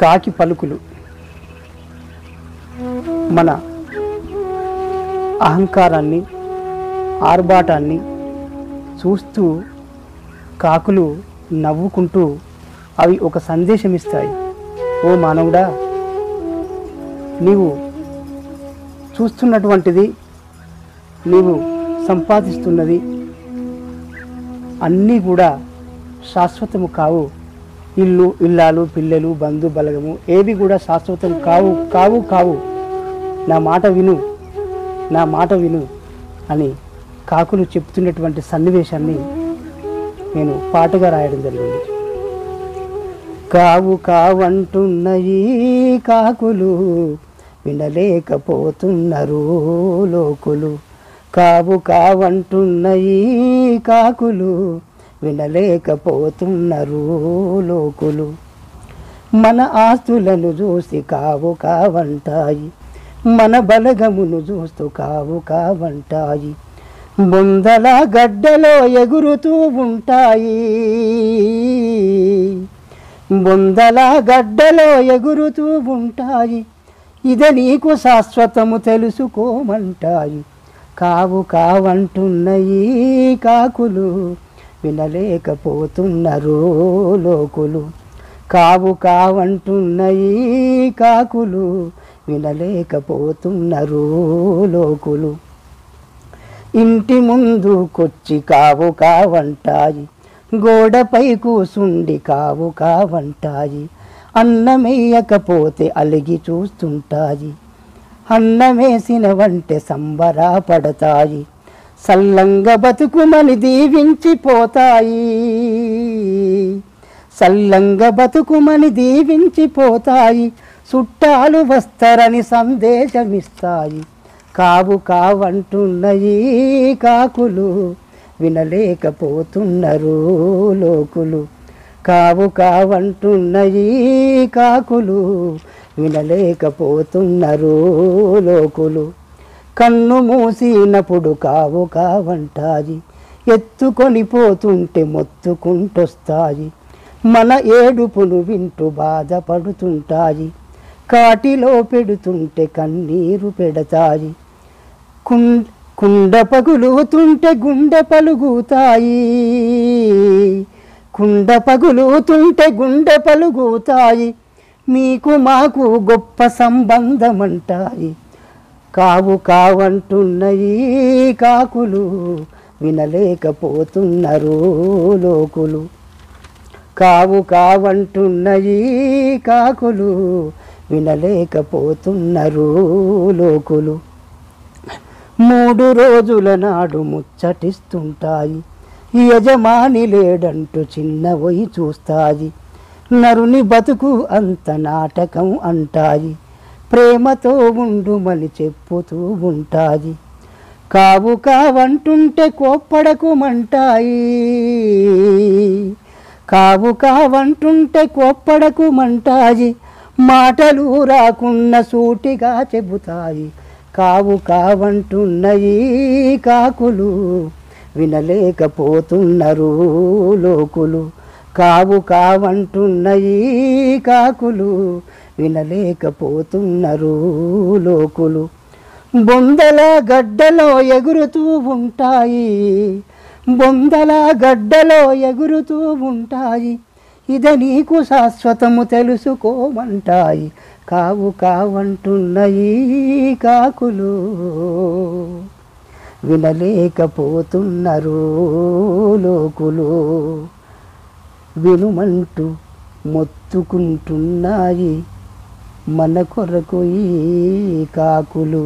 కాకి పలుకులు. మన అహంకారాన్ని ఆర్భాటాన్ని చూస్తూ కాకులు నవ్వుకుంటూ అవి ఒక సందేశం ఇస్తాయి ఓ మానవుడా నీవు చూస్తున్నటువంటిది నీవు సంపాదిస్తున్నది అన్నీ కూడా శాశ్వతము కావు. ఇల్లు ఇల్లాలు పిల్లలు బంధు బలగము ఏవి కూడా శాశ్వతం కావు కావు కావు. నా మాట విను నా మాట విను అని కాకులు చెప్తున్నటువంటి సన్నివేశాన్ని నేను పాటగా రాయడం జరిగింది. కావు కావంటున్నయి కాకులు వినలేకపోతున్నారు లోకులు. కావు కావంటున్నయి కాకులు వినలేకపోతున్నారు లోకులు. మన ఆస్తులను చూసి కావు కావంటాయి. మన బలగమును చూస్తూ కావు కావంటాయి. ముందల గడ్డలో ఎగురుతూ ఉంటాయి. బొందల గడ్డలో ఎగురుతూ ఉంటాయి. ఇది నీకు శాశ్వతము తెలుసుకోమంటాయి. కావు కావంటున్నయి కాకులు వినలేకపోతున్నారు లోకులు. కావు కావంటున్నయి కాకులు వినలేకపోతున్నారు లోకులు. ఇంటి ముందుకొచ్చి కావు కావంటాయి గోడపై కూసుండి కావు కావంటాయి అన్నమేయకపోతే అలిగి చూస్తుంటాయి అన్నమేసిన వంటే సంబరపడతాయి. సల్లంగ బతుకుమని దీవించిపోతాయి. సల్లంగ బతుకుమని దీవించిపోతాయి. చుట్టాలు వస్తారని సందేశమిస్తాయి. కావు కావంటున్నయి కాకులు వినలేకపోతున్నారు లోకులు. కావు కావంటున్నయి కాకులు వినలేకపోతున్నారు లోకులు. కన్ను మూసినప్పుడు కావు కావంటాయి ఎత్తుకొని పోతుంటే మొత్తుకుంటొస్తాయి మన ఏడుపును వింటూ బాధపడుతుంటాయి కాటిలో పెడుతుంటే కన్నీరు పెడతాయి కుం కుండ పగులుతుంటే గుండె పలుగుతాయి. కుండ పగులుతుంటే గుండె పలుగుతాయి. మీకు మాకు గొప్ప సంబంధం అంటాయి కావు కావంటున్నయి కాకులు వినలేకపోతున్నారు లోకులు కావు కావంటున్నయి కాకులు వినలేకపోతున్నారు లోకులు మూడు రోజుల నాడు ముచ్చటిస్తుంటాయి యజమాని లేడంటూ చిన్నవయి చూస్తాయి. నరుని బతుకు అంత నాటకం అంటాయి. ప్రేమతో ఉండుమని చెప్పుతూ ఉంటాయి. కావు కావంటుంటే కోప్పడకుమంటాయి. కావు కావంటుంటే కోప్పడకుమంటాయి. మాటలు రాకున్న సూటిగా చెబుతాయి. కావు కావంటున్నయి కాకులు వినలేకపోతున్నారు లోకులు. కావు కావంటున్నయి కాకులు వినలేకపోతున్నారు లోకులు బొందల గడ్డలో ఎగురుతూ ఉంటాయి బొందల గడ్డలో ఎగురుతూ ఉంటాయి. ఇద నీకు శాశ్వతము తెలుసుకోమంటాయి కావు కావంటున్నయి కాకులు వినలేకపోతున్నారు లోకులు వినుమంటూ మొత్తుకుంటున్నాయి మన కొరకు ఈ కాకులు.